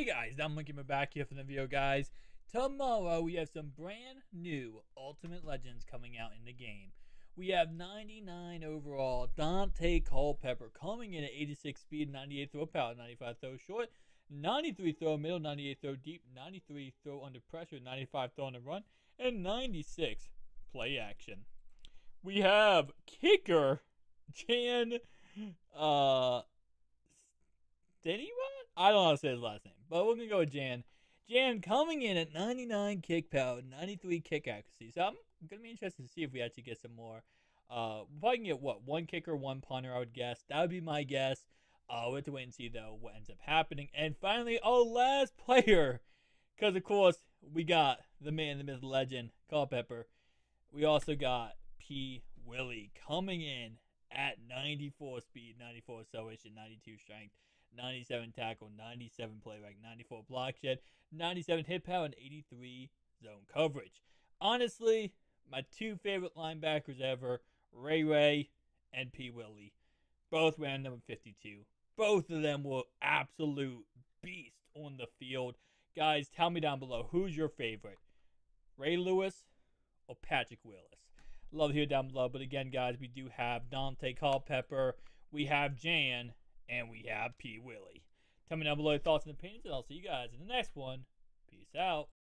Hey guys, I'm back here from the video, guys. Tomorrow we have some brand new Ultimate Legends coming out in the game. We have 99 overall Dante Culpepper coming in at 86 speed, 98 throw power, 95 throw short, 93 throw middle, 98 throw deep, 93 throw under pressure, 95 throw on the run, and 96 play action. We have kicker Jan uh Denny I don't know how to say his last name, but we're gonna go with Jan. Jan coming in at 99 kick power, 93 kick accuracy. So I'm gonna be interested to see if we actually get some more. Uh, if I can get what one kicker, one punter, I would guess that would be my guess. Uh, we'll have to wait and see though what ends up happening. And finally, our last player, because of course we got the man, the myth, legend, Culpepper. We also got P. Willie coming in at 94 speed, 94 acceleration, 92 strength. 97 tackle, 97 play rate, 94 block shed, 97 hit power, and 83 zone coverage. Honestly, my two favorite linebackers ever, Ray Ray and P. Willie. Both ran number 52. Both of them were absolute beasts on the field. Guys, tell me down below who's your favorite, Ray Lewis or Patrick Willis? Love to hear down below. But again, guys, we do have Dante Culpepper. We have Jan and we have P. Willie. Tell me down below your thoughts and opinions, and I'll see you guys in the next one. Peace out.